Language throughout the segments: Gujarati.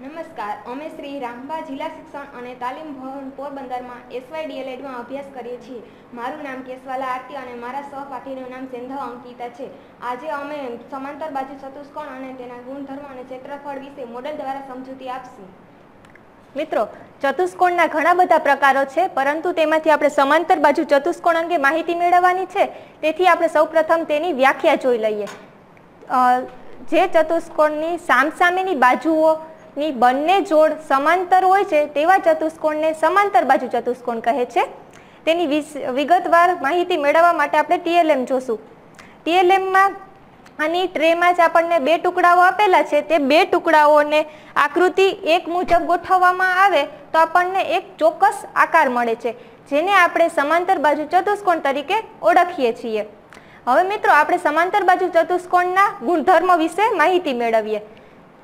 નમસ્કાર, અમે શ્રી રામબા જિલ્લા શિક્ષણ અને તાલીમ ભવન પોરબંદરમાં એસવાય ડીએલએડમાં અભ્યાસ કરીએ છીએ. મારું નામ કેશવાલા આરતી અને મારા સહપાઠીનું નામ સેંધવ અંકિતા છે. આજે અમે સમાંતર બાજુ ચતુષ્કોણ અને તેના ગુણધર્મ અને ક્ષેત્રફળ વિશે મોડેલ દ્વારા સમજૂતી આપશું. મિત્રો, ચતુષ્કોણના ઘણા બધા પ્રકારો છે, પરંતુ તેમાંથી આપણે સમાંતર બાજુ ચતુષ્કોણ અંગે માહિતી મેળવવાની છે. તેથી આપણે સૌપ્રથમ તેની વ્યાખ્યા જોઈ લઈએ. જે ચતુષ્કોણની સામસામેની બાજુઓની બંને જોડ સમાંતર હોય છે તેવા ચતુષ્કોણને સમાંતર બાજુ ચતુષ્કોણ કહે છે. તેની વિગતવાર માહિતી મેળવવા માટે આપણે ટીએલએમ જોશું. ટીએલએમમાં આની ટ્રેમાં જ આપણને બે ટુકડાઓ આપેલા છે. તે બે ટુકડાઓને આકૃતિ એક મુજબ ગોઠવવામાં આવે તો આપણને એક ચોક્કસ આકાર મળે છે, જેને આપણે સમાંતર બાજુ ચતુષ્કોણ તરીકે ઓળખીએ છીએ. હવે મિત્રો, આપણે સમાંતર બાજુ ચતુષ્કોણના ગુણધર્મ વિશે માહિતી મેળવીએ.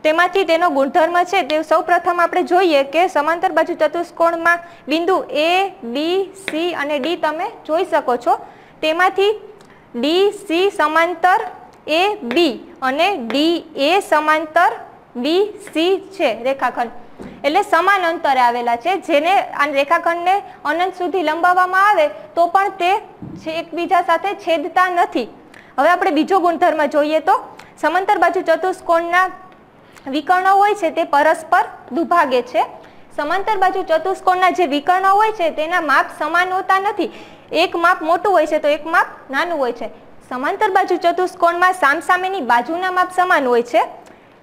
તેમાંથી તેનો ગુણધર્મ છે તે સૌપ્રથમ આપણે જોઈએ કે સમાંતર બાજુ ચતુષ્કોણમાં બિંદુ એ બી સી અને ડી તમે જોઈ શકો છો. તેમાંથી ડી સી સમાંતર એ બી અને ડી એ સમાંતર બી સી છે રેખાખંડ. એટલે સમાન અંતરે આવેલા છે. જેને આ રેખાખંડને અનંત સુધી લંબાવવામાં આવે તો પણ તે એકબીજા સાથે છેદતા નથી. હવે આપણે બીજો ગુણધર્મ જોઈએ તો. સમાંતર બાજુ ચતુષ્કોણના વિકર્ણો હોય છે તે પરસ્પર દુભાગે છે. સમાંતર બાજુ ચતુષ્કોણના જે વિકર્ણો હોય છે તેના માપ સમાન હોતા નથી. એક માપ મોટું હોય છે તો એક માપ નાનું હોય છે. સમાંતર બાજુ ચતુષ્કોણમાં સામસામેની બાજુના માપ સમાન હોય છે.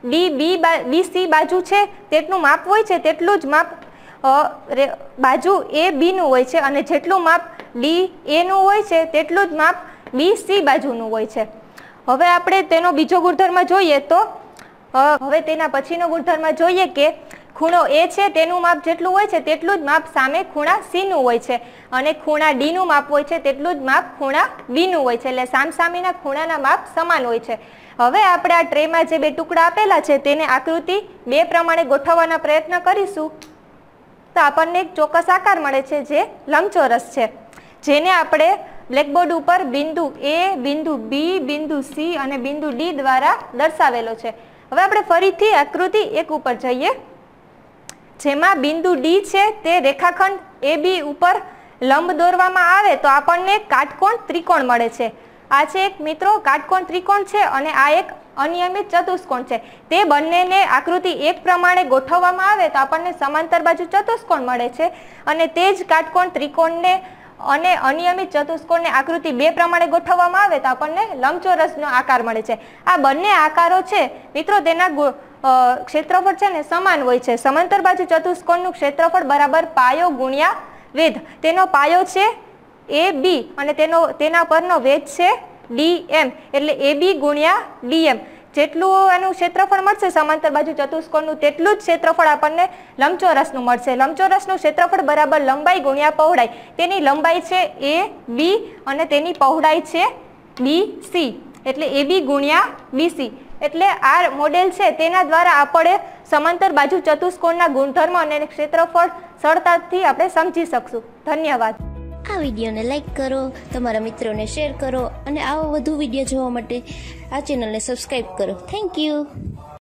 ડી બી બી સી બાજુ છે તેટલું માપ હોય છે તેટલું જ માપ બાજુ એ બીનું હોય છે અને જેટલું માપ ડી એનું હોય છે તેટલું જ માપ બી સી બાજુનું હોય છે. હવે આપણે તેનો બીજો ગુણધર્મ જોઈએ તો હવે તેના પછીનો ગુણધર્મ જોઈએ કે ખૂણો એ છે, તેનું માપ જેટલું હોય છે, તેટલું જ માપ સામે ખૂણા સીનું હોય છે. અને ખૂણા ડીનું માપ હોય છે, તેટલું જ માપ ખૂણા વીનું હોય છે. એટલે સામસામેના ખૂણાના માપ સમાન હોય છે. હવે આપણે આ ટ્રેમાં જે બે ટુકડા આપેલા છે, તેને આકૃતિ બે પ્રમાણે ગોઠવવાના પ્રયત્ન કરીશું. તો આપણને એક ચોક્કસ આકાર મળે છે, જે લંબચોરસ છે. જેને આપણે બ્લેકબોર્ડ ઉપર બિંદુ એ, બિંદુ બી, બિંદુ સી અને બિંદુ ડી દ્વારા દર્શાવેલો છે. હવે આપણે ફરીથી આકૃતિ એક ઉપર જઈએ. જેમાં બિંદુ ડી છે, તે રેખાખંડ એ બી ઉપર લંબ દોરવામાં આવે તો આપણને કાટકોણ ત્રિકોણ મળે છે. આ છે એક મિત્રો, કાટકોણ ત્રિકોણ છે અને આ એક અનિયમિત ચતુષ્કોણ છે. તે બંનેને આકૃતિ એક પ્રમાણે ગોઠવવામાં આવે તો આપણને સમાંતર બાજુ ચતુષ્કોણ મળે છે અને તે જ કાટકોણ ત્રિકોણને અને અનિયમિત ચતુષ્કોણની આકૃતિ બે પ્રમાણે ગોઠવવામાં આવે તો આપણને લંબચોરસનો આકાર મળે છે. આ બંને આકારો છે, મિત્રો, તેના ક્ષેત્રફળ છે ને સમાન હોય છે. સમાંતર બાજુ ચતુષ્કોણનું ક્ષેત્રફળ બરાબર પાયો ગુણ્યા વેધ. તેનો પાયો છે એ બી અને તેનો, તેના પરનો વેધ છે ડી એમ. એટલે એ બી ગુણ્યા ડી એમ. જેટલું એનું ક્ષેત્રફળ મળશે, સમાંતર બાજુ ચતુષ્કોણનું, તેટલું જ ક્ષેત્રફળ આપણને લંબચોરસનું મળશે. લંબચોરસનું ક્ષેત્રફળ બરાબર લંબાઈ ગુણ્યા પહોળાઈ. તેની લંબાઈ છે એ બી અને તેની પહોળાઈ છે બી સી. એટલે એ બી ગુણ્યા બીસી એટલે આ મોડેલ છે તેના દ્વારા આપણે સમાંતર બાજુ ચતુષ્કોણના ગુણધર્મ અને ક્ષેત્રફળ સરળતાથી આપણે સમજી શકશું. ધન્યવાદ. આ વિડીયોને લાઇક કરો, તમારા મિત્રોને શેર કરો અને આવો વધુ વીડિયો જોવા માટે આ ચેનલને સબસ્ક્રાઈબ કરો. Thank you